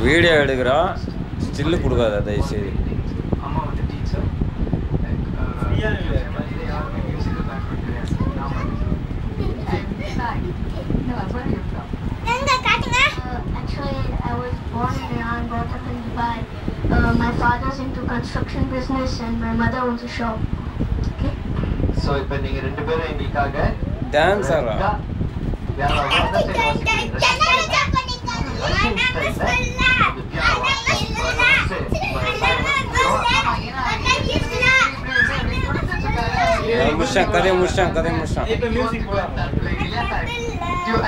Video எடுக்கிறோம் still கொடுக்காத தயவுசெய்து. Uh, my father's into construction business and my mother owns a shop. Okay? So இப்போ நீங்க ரெண்டு பேரும் எங்களுக்காக டான்ஸ் ஆடலாம் வேற வார்த்தை Mushan, kare Mushan, kare Mushan. Music you? I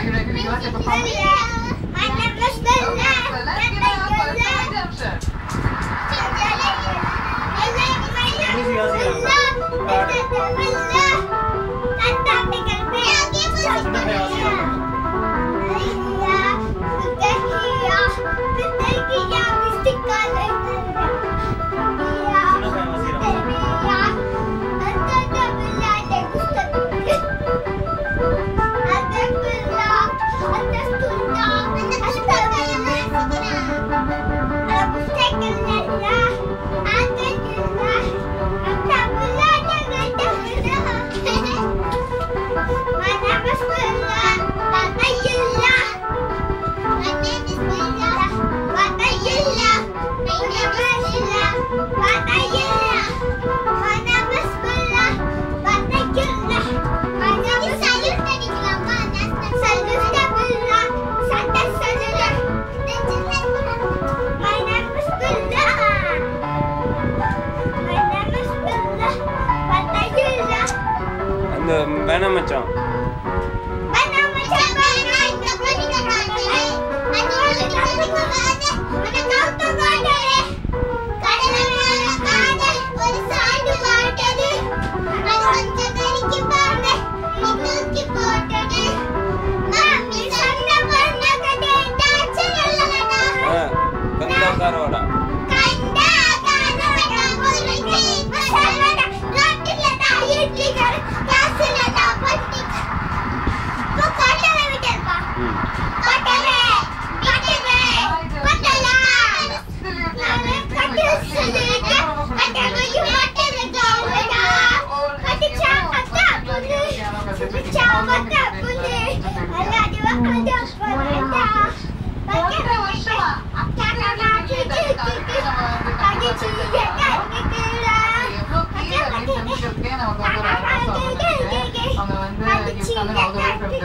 बहना मचा बहना मचा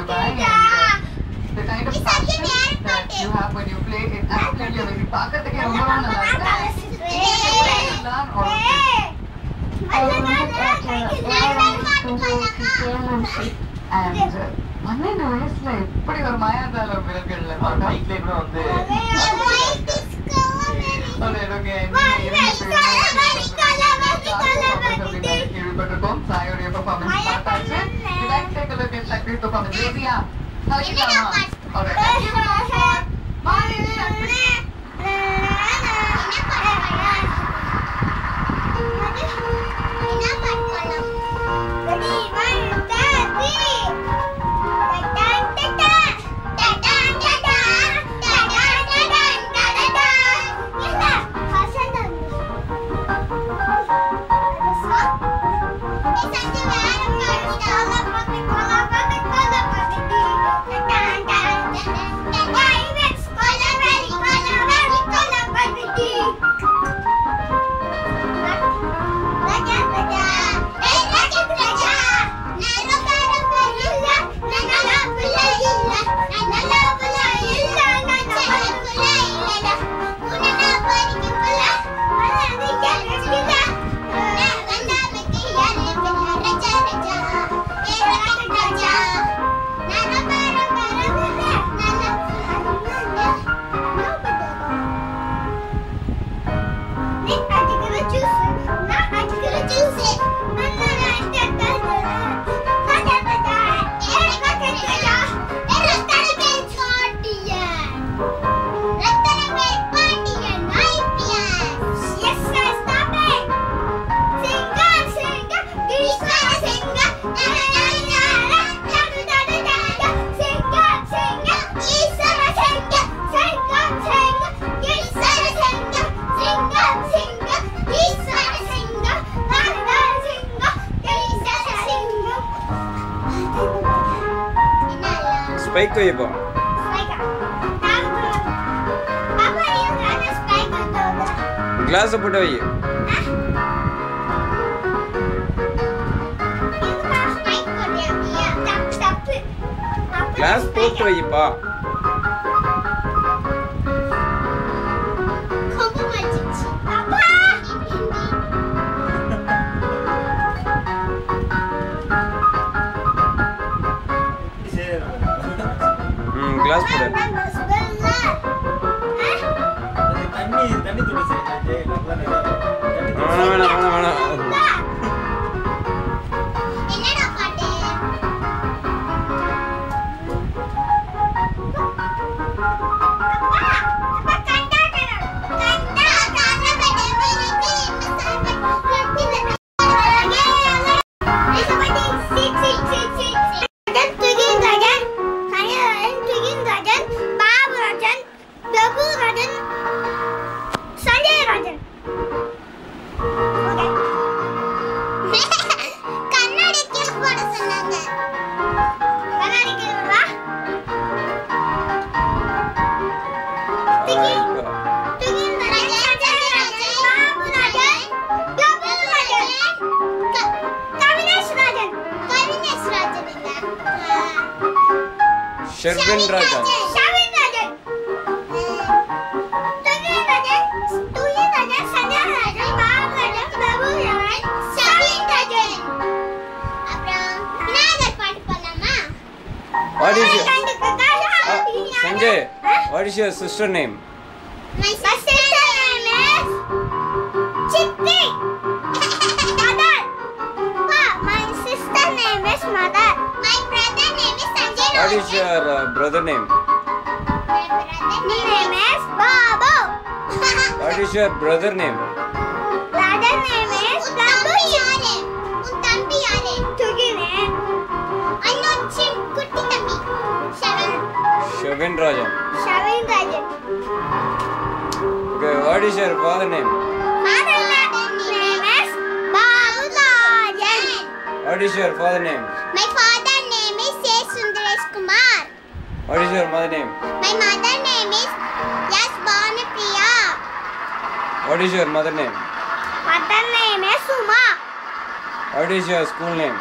The kind of passion that you have when you play it absolutely amazing. பார்க்கறதுக்கே ரொம்ப நல்லா இருக்கு. Learn all of this. And uh, பன்னெண்டு வயசுல எப்படி ஒரு மாயாஜால விலங்குகள்ல பார்த்தா பைக்ல கூட வந்து அது எனக்கு கேள்விப்பட்டிருக்கோம் சாயோடைய பெர்ஃபார்மன்ஸ் பார்த்தாச்சு ルトカム、ベイビア、タイガーの、あれ。ஸ்பைக் வைப்போ கிளாஸை போட்டு வை. கிளாஸ் போட்டு வைப்பா. கிளாஸ் போடு. தண்ணி தண்ணி செய்யுது வேணாம் வேணாம் வேணாம். Sherwin Rajan What is your- Sanjay what is your sister name My sister Sanjay. What is your brother name My brother name is Babu. What is your brother name brother name is Babu. யாரு? உன் தம்பி யாரு? துகினே. அண்ணன் சின் குட்டி தம்பி. Seven. Sherwin Rajan seven Rajan. Okay what is your father name Father name is Babu Rajan. What is your father name My father What is your mother name My mother name is Yes Banapriya. What is your mother name Mother name is Suma. What is your school name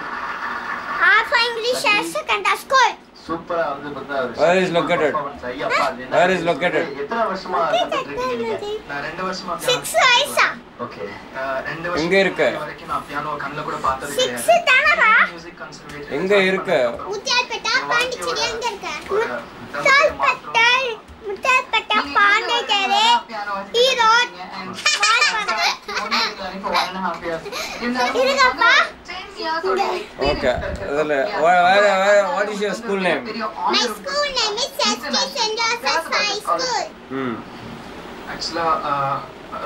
Alpha English Higher Secondary School. சூப்பரா வந்து பார்த்தா ஒரு Where is located? performance. ஐயா, அப்பா, அது என்ன Where is located? எத்தனை வருஷமா கத்துட்டு இருக்கீங்க நீங்க? நான் ரெண்டு வருஷமா Six வயசா? ஓகே அஹ், ரெண்டு எங்க வருஷம் இருக்க? வரைக்கும் நான் பியானோ கண்ணுல கூட பார்த்தது Six கிடையாது தானடா? மியூசிக் கன்சர்வேட்டரி எங்க இருக்க? முத்தியால்பேட்டா பாண்டிச்சேரி எங்க இருக்க? ஓகே அதில் வேற வேற what is your school name My school name is SK St. Joseph's High School. ம்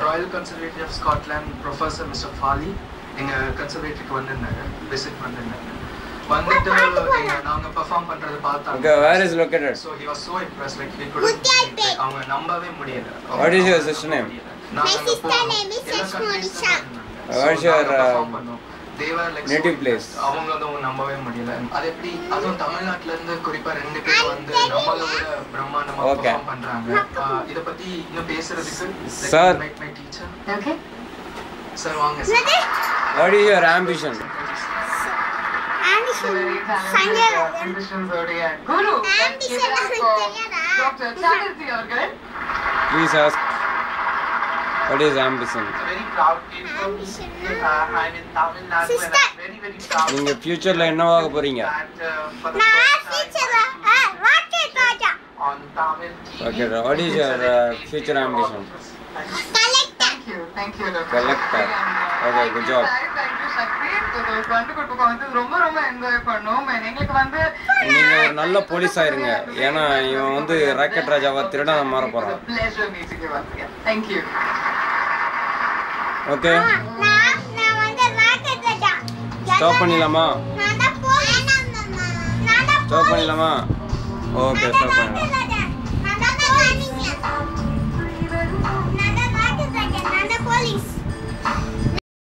Royal Conservatory of Scotland professor Mister Foley எங்க கன்சர்வேட்டரிக்கு வந்திருந்தாங்க விசிட் வந்திருந்தாங்க வந்துட்டு நாங்க பெர்ஃபார்ம் பண்றது பார்த்தாங்க. Where is he was so impressed, like he Muthialpet. couldn't, அவங்க நம்பவே முடியல. What is your sister name? நாங்க My அங்க sister போனோம். name is எல்லா Impressed. place? அவங்க வந்து நம்பவே முடியல அது எப்படி அதுவும் தமிழ்நாட்டுல இருந்து குறிப்பா ரெண்டு பேர் வந்து நம்மளோட பிரம்மாண்டமா Okay. perform பண்றாங்க இத பத்தி இன்னும் பேசுறதுக்கு Sir. My teacher. சார் வாங்க என்னது? What is your ambition Ambition. Sanjay Rajan. குரு Ambition uh, நீங்கள் ஃப்யூச்சரில் என்னவாக uh, the நான். Okay, what is your, uh, future ambition? Collector. Collector. Okay, good job. எங்களுக்கு வந்து நீங்கள் ஒரு நல்ல போலீஸ் ஆயிருங்க ஏன்னா இவன் வந்து ராக்கெட் ராஜாவா திருடனை மாற போகிறான் ஓகே நான் நான் வந்து rocket ராஜா. ஸ்டாப் பண்ணிடலாமா நான் தான் police. நான் தான் ஸ்டாப். பண்ணிடலாமா ஓகே ஸ்டாப் rocket